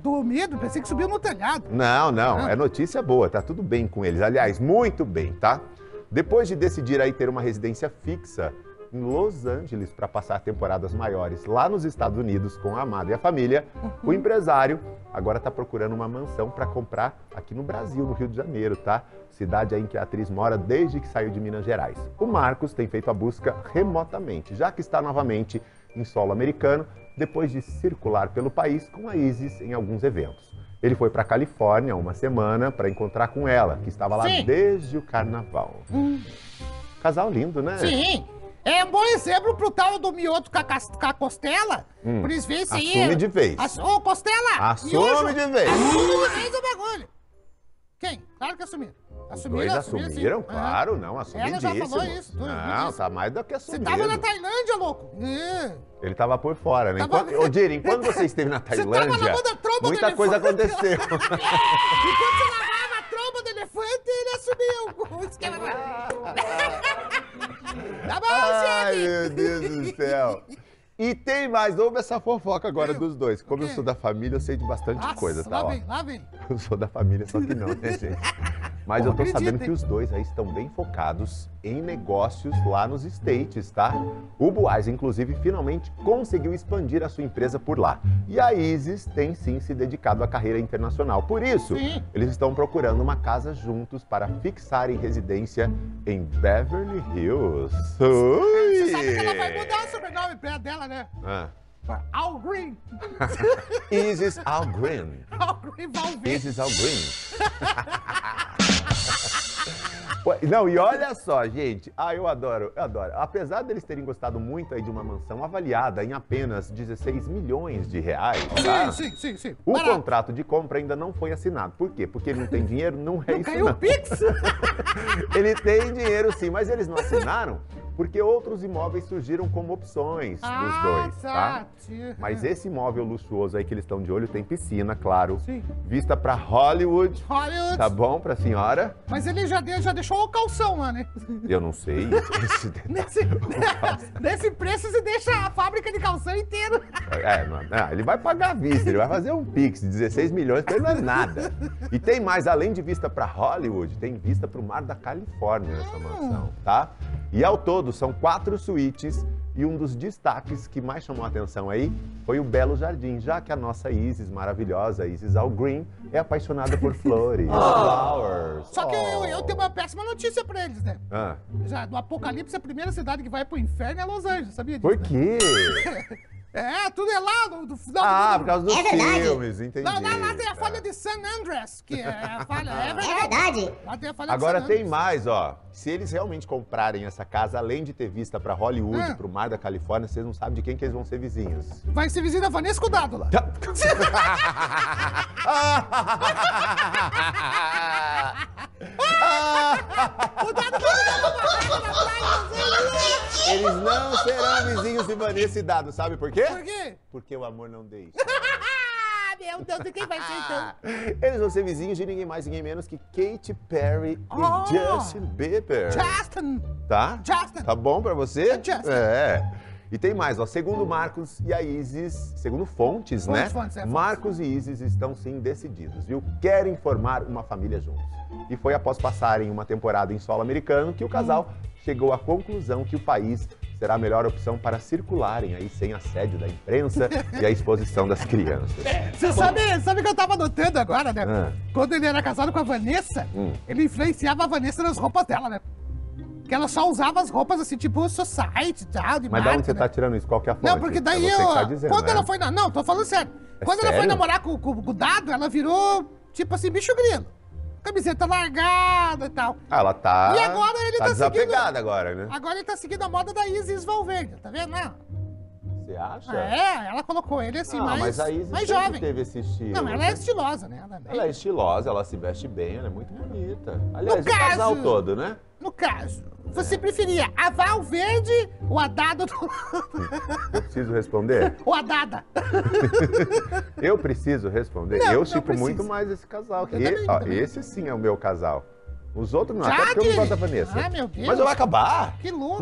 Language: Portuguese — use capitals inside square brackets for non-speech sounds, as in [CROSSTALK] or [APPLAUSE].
dormido, pensei que subiu no telhado. Não, não, Ah. é notícia boa, tá tudo bem com eles. Aliás, muito bem, tá? Depois de decidir aí ter uma residência fixa em Los Angeles para passar temporadas maiores lá nos Estados Unidos com a amada e a família, o empresário agora está procurando uma mansão para comprar aqui no Brasil, no Rio de Janeiro, tá? Cidade aí em que a atriz mora desde que saiu de Minas Gerais. O Marcos tem feito a busca remotamente, já que está novamente em solo americano, depois de circular pelo país com a Isis em alguns eventos. Ele foi para Califórnia uma semana para encontrar com ela, que estava lá Sim. desde o carnaval. Casal lindo, né? Sim. É um bom exemplo pro tal do mioto com a, com a costela. Hum. Por isso, vê isso aí. Assume de vez. Ass- Ô, costela! Assume miojo, de vez. Assume de vez o bagulho. Quem? Claro que assumiram. Os Assumiram, dois assumiram, sim. assumiram, claro, não, Ela assumidíssimo. já falou isso, tudo, Não, isso. tá mais do que Você assumido. tava na Tailândia, louco. É. Ele tava por fora, né? Tava- Enquanto, ô, Diri, enquanto você esteve na [LAUGHS] Tailândia, tromba muita coisa elefante. aconteceu. [LAUGHS] Enquanto você lavava a tromba do elefante, ele assumiu [LAUGHS] o esquema. tá bom, Ai, meu Deus do céu. E tem mais, ouve essa fofoca agora dos dois. Como eu sou da família, eu sei de bastante Nossa, coisa, tá? lá ó? vem, lá vem. Eu sou da família, só que não, né, gente? Mas eu tô acredita, sabendo que hein? os dois aí estão bem focados em negócios lá nos States, tá? O Boaz, inclusive, finalmente conseguiu expandir a sua empresa por lá. E a Isis tem sim se dedicado à carreira internacional. Por isso, Sim. eles estão procurando uma casa juntos para fixarem residência em Beverly Hills. Você sabe que ela Ui! vai mudar o sobrenome dela, né? Ah. Al Green. [LAUGHS] Isis Al Green. Al Green Valverde. Isis Al Green. [LAUGHS] Não, e olha só, gente. Ah, eu adoro, eu adoro. Apesar deles terem gostado muito aí de uma mansão avaliada em apenas 16 milhões de reais, tá? Sim, sim, sim, sim. O Barato. contrato de compra ainda não foi assinado. Por quê? Porque ele não tem dinheiro? Não é Não isso caiu não. o Pix? [LAUGHS] Ele tem dinheiro sim, mas eles não assinaram porque outros imóveis surgiram como opções dos dois, tá? tia. Mas esse imóvel luxuoso aí que eles estão de olho tem piscina, claro. Sim. Vista pra Hollywood. Hollywood. Tá bom pra senhora? Mas ele já, deu- já deixou o calção lá, né? Eu não sei. [LAUGHS] Esse- Nesse, [LAUGHS] [LAUGHS] nesse preço você deixa a fábrica de calção inteira. É, não, não, ele vai pagar a vista, ele vai fazer um Pix de 16 milhões, pra ele não é nada. E tem mais, além de vista pra Hollywood, tem vista pro mar da Califórnia nessa mansão, tá? E ao todo são quatro suítes e um dos destaques que mais chamou a atenção aí foi o belo jardim, já que a nossa Isis maravilhosa, Isis Al Green, é apaixonada por [LAUGHS] flores, flowers. Só que eu, eu Oh. tenho uma péssima notícia pra eles, né? Ah, Já do Apocalipse, a primeira cidade que vai pro inferno é Los Angeles, sabia disso? por né? [LAUGHS] É, tudo é lá no, do final Ah, do por causa dos É filmes, entendi. Não, lá, lá tem a falha de San Andreas, que é a [LAUGHS] falha, é verdade. É verdade. Lá tem a falha Agora de San tem mais, ó. Se eles realmente comprarem essa casa, além de ter vista pra Hollywood, Ah. pro mar da Califórnia, vocês não sabem de quem que eles vão ser vizinhos. Vai ser vizinho da Vanessa Cuidado lá. [LAUGHS] [LAUGHS] Eles não serão vizinhos de Vanessa e Dado, sabe por quê? Por quê? Porque o amor não deixa. [LAUGHS] Meu Deus, e quem vai ser então? [LAUGHS] Eles vão ser vizinhos de ninguém mais, ninguém menos que Katy Perry Ah. e Justin Bieber. Justin! Tá? Justin. Tá bom pra você? É Justin. É. E tem mais, ó. Segundo Marcos e a Isis, segundo fontes, né? Fontes, fontes, é, fontes. Marcos e Isis estão sim decididos, viu? Querem formar uma família juntos. E foi após passarem uma temporada em solo americano que o casal chegou à conclusão que o país será a melhor opção para circularem aí sem assédio da imprensa e a exposição das crianças. Você sabe, sabe que eu tava notando agora, né? Ah. Quando ele era casado com a Vanessa, Hum. ele influenciava a Vanessa nas roupas dela, né? Que ela só usava as roupas assim, tipo society e tal, de Mas da onde você né? tá tirando isso? Qual que é a fonte? Não, porque daí é eu. tá dizendo, quando né? ela foi na. Não, tô falando sério. É quando ela foi sério? namorar com, com- com o Dado, ela virou, tipo assim, bicho grilo. Camiseta largada e tal. Ah, ela tá. E agora ele tá seguindo- desapegada agora, né? Agora ele tá seguindo a moda da Isis Valverde, tá vendo? Não. Você acha? É, ela colocou ele assim, ah, mais, mas a Isis mais jovem. teve esse estilo. Não, ela é estilosa, né? Ela é bem- Ela é estilosa, ela se veste bem, ela é muito bonita. Aliás, No o casal caso- todo, né? No caso, você preferia a Valverde ou a Dada do... Eu preciso responder? [LAUGHS] ou a Dada? [LAUGHS] Eu preciso responder? Não, eu precisa. muito mais esse casal. Eu E- também, ó, também. Esse sim é o meu casal. Os outros não, Já até porque eu não gosto da Vanessa. Ah, meu Deus. Mas eu vou acabar. Que louco.